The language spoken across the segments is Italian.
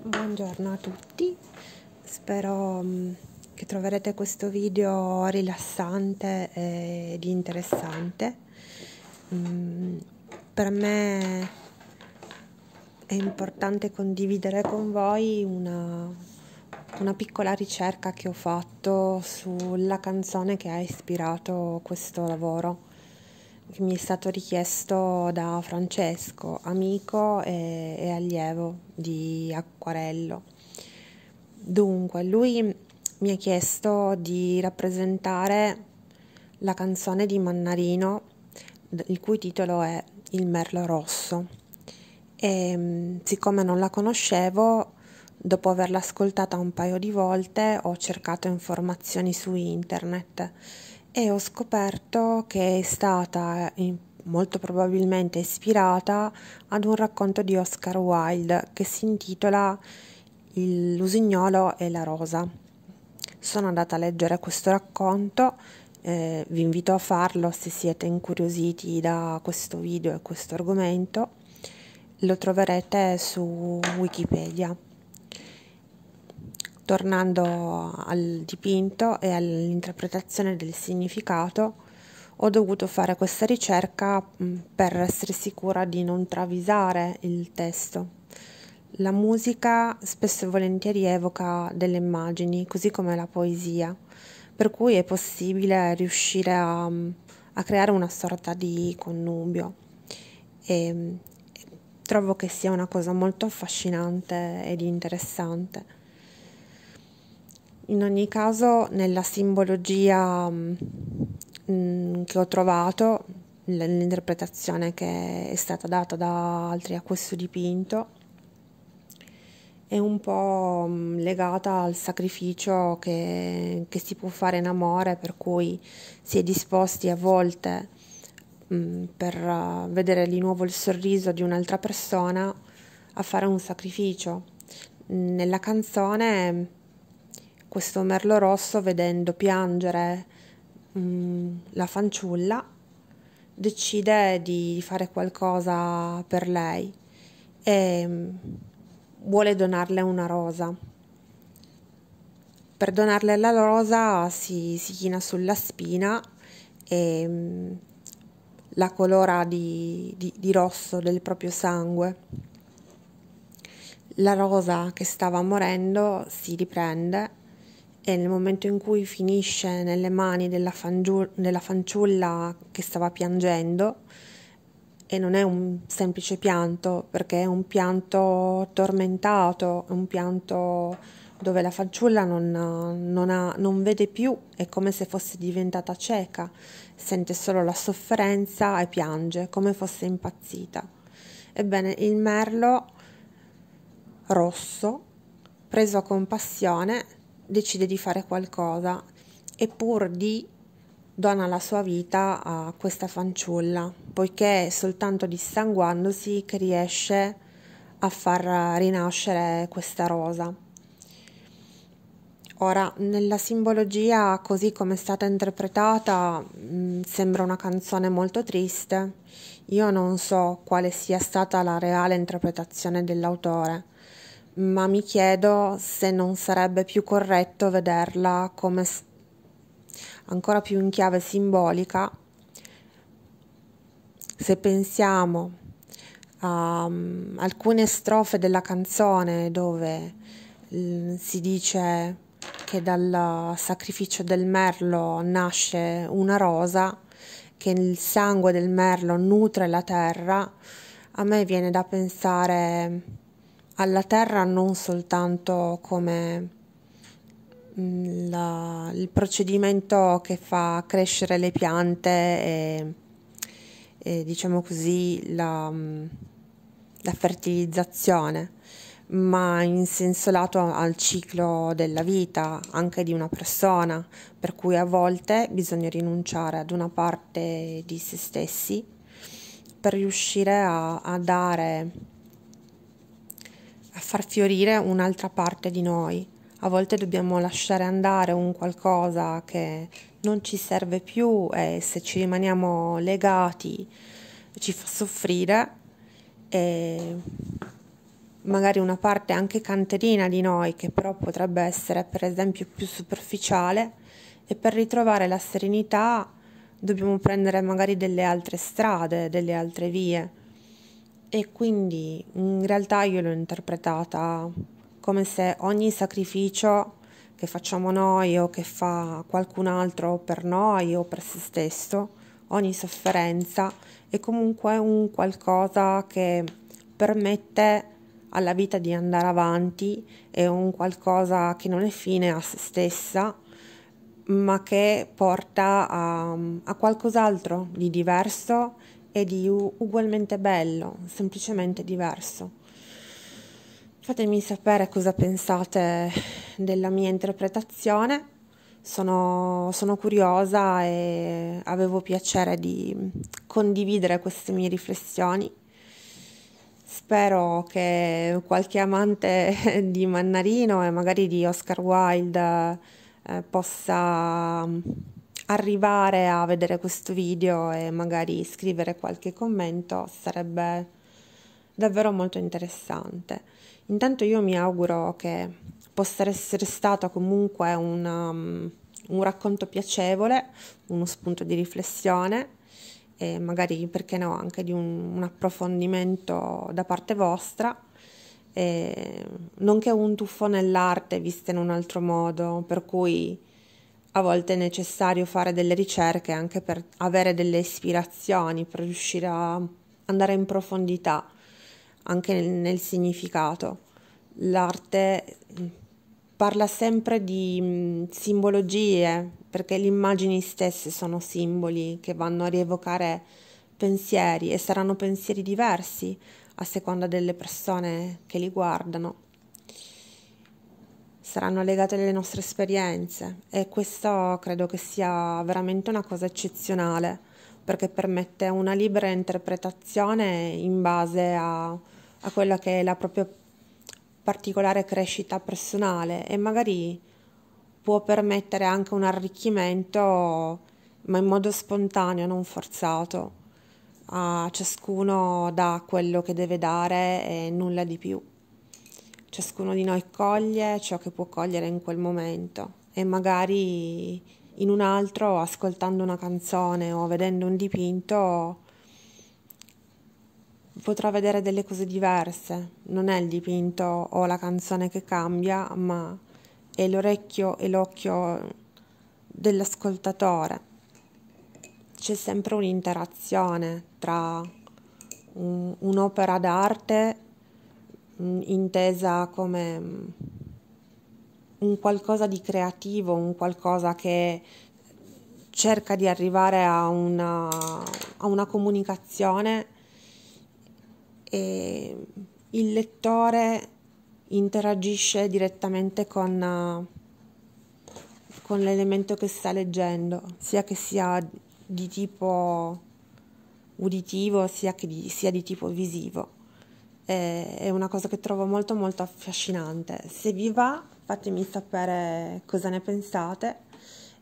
Buongiorno a tutti, spero mm, che troverete questo video rilassante ed interessante. Mm, per me è importante condividere con voi una, una piccola ricerca che ho fatto sulla canzone che ha ispirato questo lavoro che mi è stato richiesto da Francesco, amico e, e allievo di Acquarello. Dunque, lui mi ha chiesto di rappresentare la canzone di Mannarino, il cui titolo è Il Merlo Rosso. E siccome non la conoscevo, dopo averla ascoltata un paio di volte, ho cercato informazioni su internet e ho scoperto che è stata molto probabilmente ispirata ad un racconto di Oscar Wilde che si intitola L'usignolo e la rosa. Sono andata a leggere questo racconto, eh, vi invito a farlo se siete incuriositi da questo video e questo argomento, lo troverete su Wikipedia. Tornando al dipinto e all'interpretazione del significato, ho dovuto fare questa ricerca mm, per essere sicura di non travisare il testo. La musica spesso e volentieri evoca delle immagini, così come la poesia, per cui è possibile riuscire a, a creare una sorta di connubio. E trovo che sia una cosa molto affascinante ed interessante. In ogni caso, nella simbologia mh, mm, che ho trovato, l'interpretazione che è stata data da altri a questo dipinto, è un po' mm, legata al sacrificio che, che si può fare in amore, per cui si è disposti a volte mm, per uh, vedere di nuovo il sorriso di un'altra persona a fare un sacrificio. Nella canzone questo merlo rosso vedendo piangere mm, la fanciulla decide di fare qualcosa per lei e mm, vuole donarle una rosa. Per donarle la rosa si, si china sulla spina e mm, la colora di, di, di rosso del proprio sangue. La rosa che stava morendo si riprende e nel momento in cui finisce nelle mani della, fangiu- della fanciulla che stava piangendo, e non è un semplice pianto, perché è un pianto tormentato, un pianto dove la fanciulla non, non, ha, non, vede più, è come se fosse diventata cieca, sente solo la sofferenza e piange, come fosse impazzita. Ebbene, il merlo rosso, preso a compassione, decide di fare qualcosa e pur di dona la sua vita a questa fanciulla, poiché è soltanto dissanguandosi che riesce a far rinascere questa rosa. Ora, nella simbologia, così come è stata interpretata, mh, mm, sembra una canzone molto triste. Io non so quale sia stata la reale interpretazione dell'autore ma mi chiedo se non sarebbe più corretto vederla come ancora più in chiave simbolica. Se pensiamo a um, alcune strofe della canzone dove uh, si dice che dal sacrificio del merlo nasce una rosa, che il sangue del merlo nutre la terra, a me viene da pensare alla terra non soltanto come mm, la, il procedimento che fa crescere le piante e, e diciamo così la, mm, la fertilizzazione, ma in senso lato al ciclo della vita anche di una persona, per cui a volte bisogna rinunciare ad una parte di se stessi per riuscire a, a dare a far fiorire un'altra parte di noi. A volte dobbiamo lasciare andare un qualcosa che non ci serve più e se ci rimaniamo legati ci fa soffrire e magari una parte anche canterina di noi che però potrebbe essere per esempio più superficiale e per ritrovare la serenità dobbiamo prendere magari delle altre strade, delle altre vie e quindi in realtà io l'ho interpretata come se ogni sacrificio che facciamo noi o che fa qualcun altro per noi o per se stesso, ogni sofferenza è comunque un qualcosa che permette alla vita di andare avanti, è un qualcosa che non è fine a se stessa, ma che porta a, a qualcos'altro di diverso e di ugualmente bello, semplicemente diverso. Fatemi sapere cosa pensate della mia interpretazione. Sono, sono, curiosa e avevo piacere di condividere queste mie riflessioni. Spero che qualche amante di Mannarino e magari di Oscar Wilde eh, possa arrivare a vedere questo video e magari scrivere qualche commento sarebbe davvero molto interessante. Intanto io mi auguro che possa essere stato comunque una, um, un racconto piacevole, uno spunto di riflessione e magari perché no anche di un, un approfondimento da parte vostra eh, nonché un tuffo nell'arte vista in un altro modo, per cui a volte è necessario fare delle ricerche anche per avere delle ispirazioni, per riuscire a andare in profondità anche nel, nel significato. L'arte mm, parla sempre di mm, simbologie, perché le immagini stesse sono simboli che vanno a rievocare pensieri e saranno pensieri diversi a seconda delle persone che li guardano. Saranno legate alle nostre esperienze e questo credo che sia veramente una cosa eccezionale perché permette una libera interpretazione in base a, a quella che è la propria particolare crescita personale e magari può permettere anche un arricchimento ma in modo spontaneo, non forzato a ciascuno dà quello che deve dare e nulla di più. Ciascuno di noi coglie ciò che può cogliere in quel momento e magari in un altro, ascoltando una canzone o vedendo un dipinto, potrà vedere delle cose diverse. Non è il dipinto o la canzone che cambia, ma è l'orecchio e l'occhio dell'ascoltatore c'è sempre un'interazione tra un, un'opera d'arte intesa come mm, un qualcosa di creativo, un qualcosa che cerca di arrivare a una, a una comunicazione e il lettore interagisce direttamente con, con l'elemento che sta leggendo, sia che sia di tipo uditivo sia che di, sia di tipo visivo. È, è una cosa che trovo molto molto affascinante. Se vi va fatemi sapere cosa ne pensate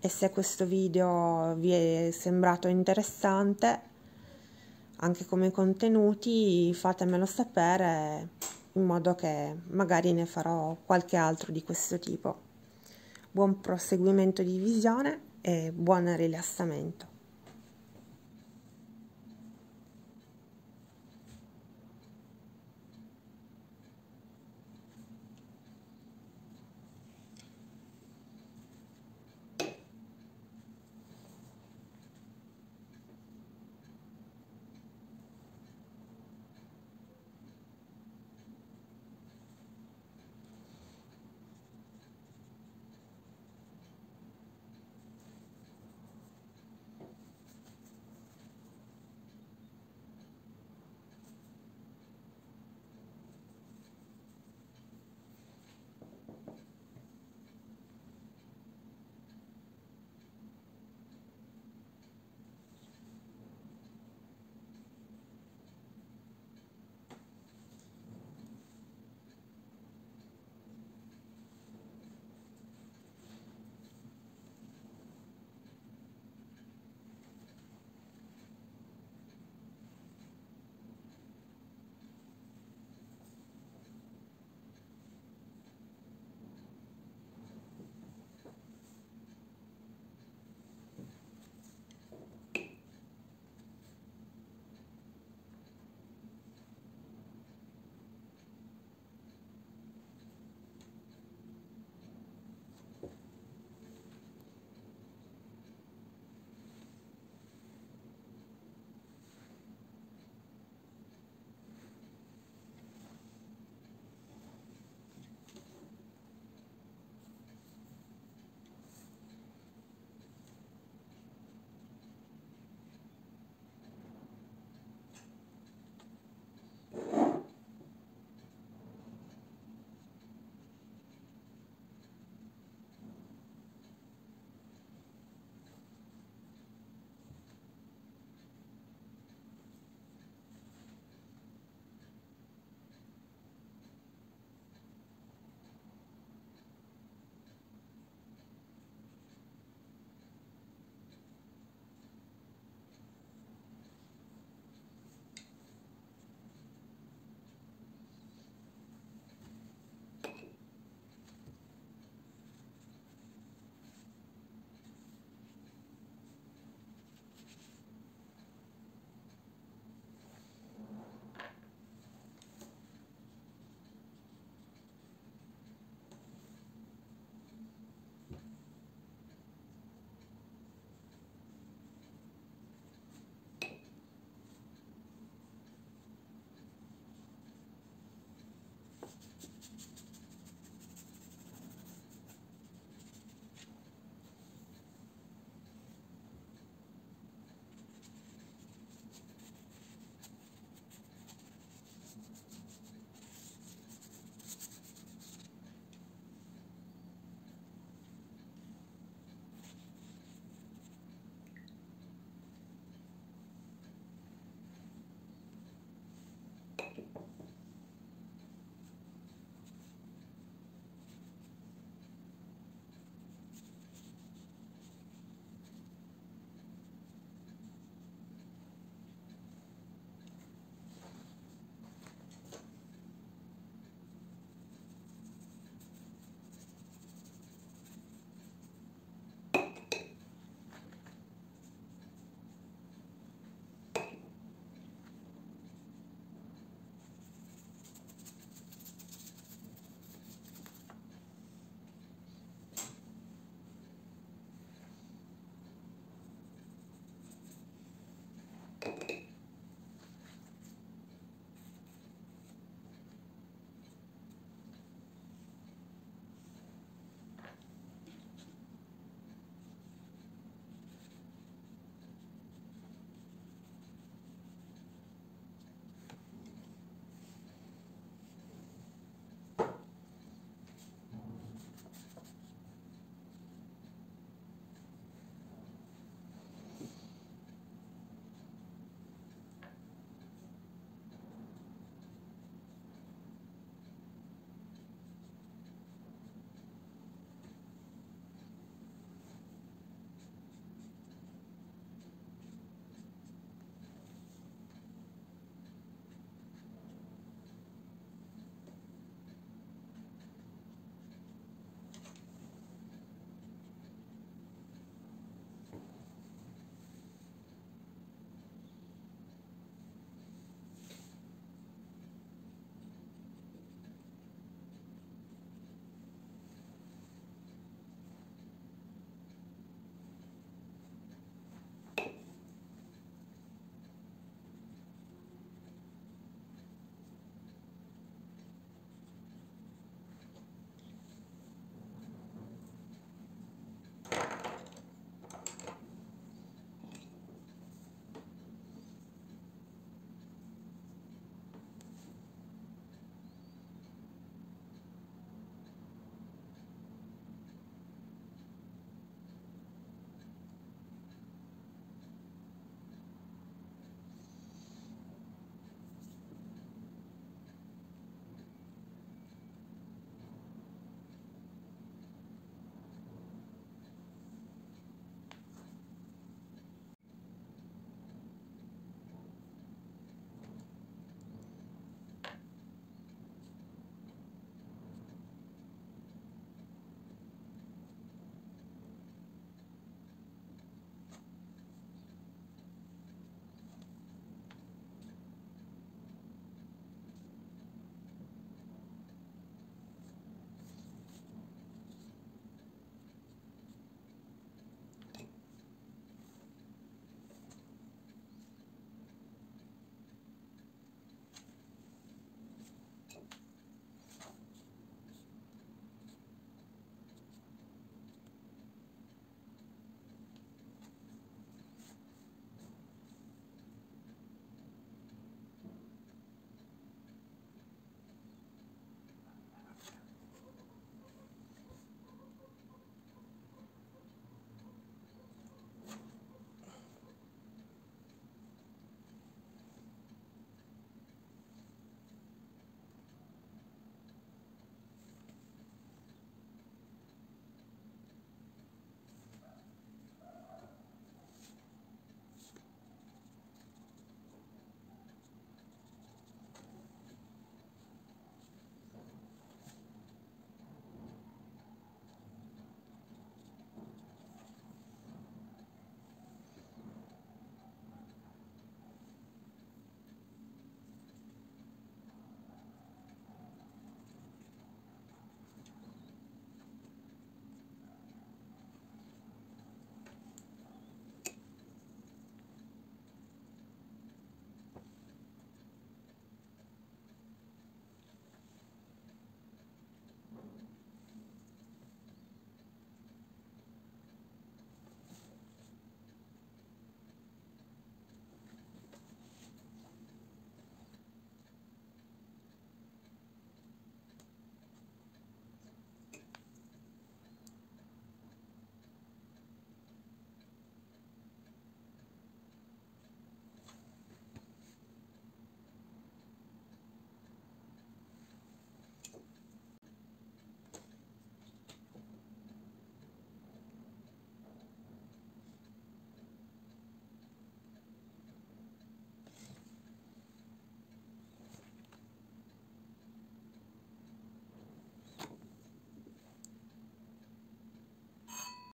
e se questo video vi è sembrato interessante anche come contenuti fatemelo sapere in modo che magari ne farò qualche altro di questo tipo. Buon proseguimento di visione e buon rilassamento.